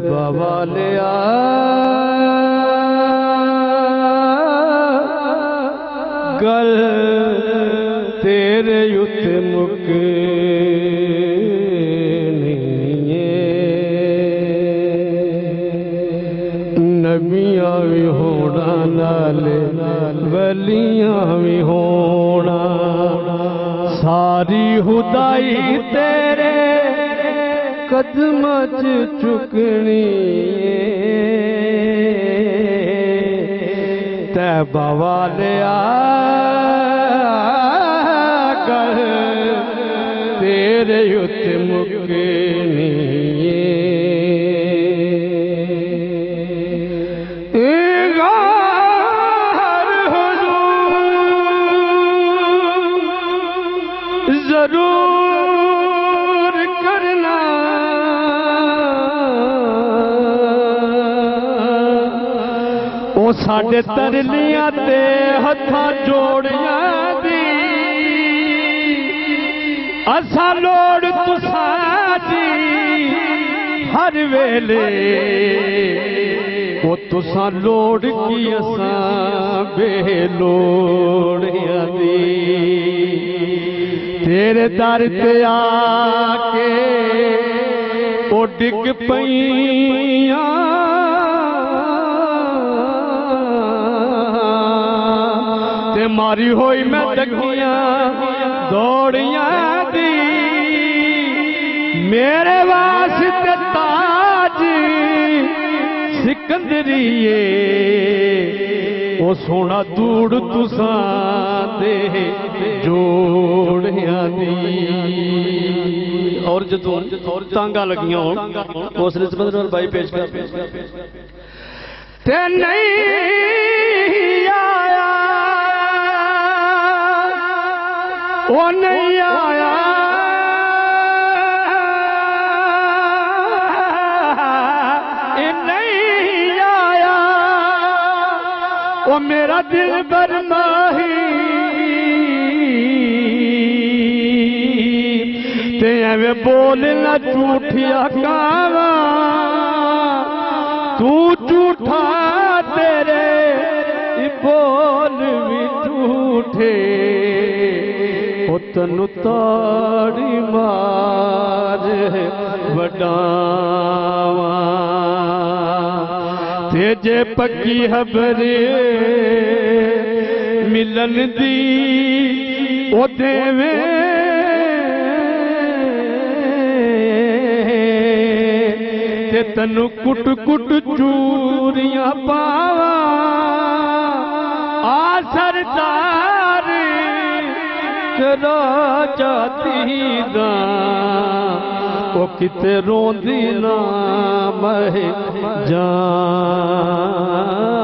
بابا لیا گل تیرے یت مکنی نبیاں بھی ہونا نالے، ولیاں بھی ہونا ساری ہدائی تیرے قدم چکنی تے تیرے یت مکنی ضرور کرنا ਉਹ ਸਾਡੇ ਤਰਲੀਆਂ ਤੇ ਹੱਥਾਂ ਜੋੜੀਆਂ ਦੀ ਅਸਾਂ ਲੋੜ ਤੁਸਾਂ ਦੀ ਹਰ ਵੇਲੇ ਉਹ ਤੁਸਾਂ ਲੋੜ ਕੀ ਅਸਾਂ ਬੇਲੋੜਿਆਂ ਦੀ ਤੇਰੇ ਦਰ ਤੇ ਆ ਕੇ ਉਹ ਡਿੱਗ ਪਈਆਂ ماری ہوئی میں ڈگیاں دوڑیاں دی۔ میرے واسطے تاج سکندریے۔ او سونا دوڑ تساں جوڑیاں دی۔ اور جدوں تانگا لگیاں ہوں، اس نسبت نال بھائی پیش کر۔ تے نہیں یار وہ نہیں آیا۔ نہیں آیا۔ وہ میرا دل برما ایویں بول نہ جھوٹیا کاوا تو جھوٹا تیرے بول بھی جھوٹے۔ تنون تڙي مارڏام پي هر ملندي تن ڪٽ ڪٽ چوريان پا ٹکرا جاتی دا او کتے روندی نا میں جان۔